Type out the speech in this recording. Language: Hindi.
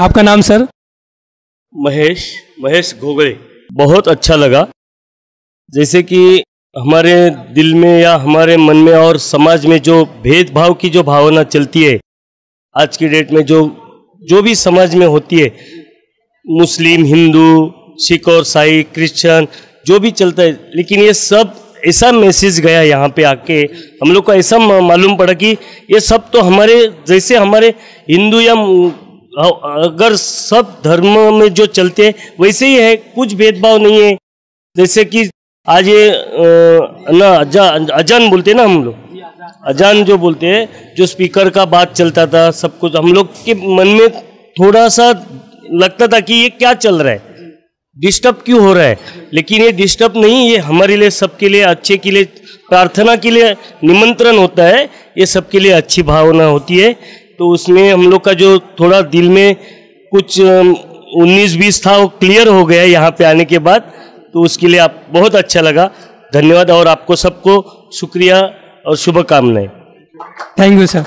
आपका नाम सर? महेश महेश घोगड़े। बहुत अच्छा लगा। जैसे कि हमारे दिल में या हमारे मन में और समाज में जो भेदभाव की जो भावना चलती है, आज की डेट में जो जो भी समाज में होती है, मुस्लिम, हिंदू, सिख और साई, क्रिश्चियन, जो भी चलता है, लेकिन ये सब ऐसा मैसेज गया यहाँ पे आके, हम लोग को ऐसा मालूम पड़ा कि ये सब तो हमारे, जैसे हमारे हिंदू या अगर सब धर्म में जो चलते हैं, वैसे ही है, कुछ भेदभाव नहीं है। जैसे कि आज ये ना, अजा, अजान बोलते हैं ना हम लोग? अजान जो बोलते हैं, जो स्पीकर का बात चलता था, सब कुछ, हम लोग के मन में थोड़ा सा लगता था कि ये क्या चल रहा है। डिस्टर्ब क्यों हो रहा है? लेकिन ये डिस्टर्ब नहीं, ये हमारे लिए, सबके लिए, अच्छे के लिए, प्रार्थना के लिए निमंत्रण होता है। ये सबके लिए अच्छी भावना होती है। तो उसमें हम लोग का जो थोड़ा दिल में कुछ उन्नीस बीस था, वो क्लियर हो गया यहाँ पे आने के बाद। तो उसके लिए आप, बहुत अच्छा लगा। धन्यवाद और आपको सबको शुक्रिया और शुभकामनाएँ। Thank you sir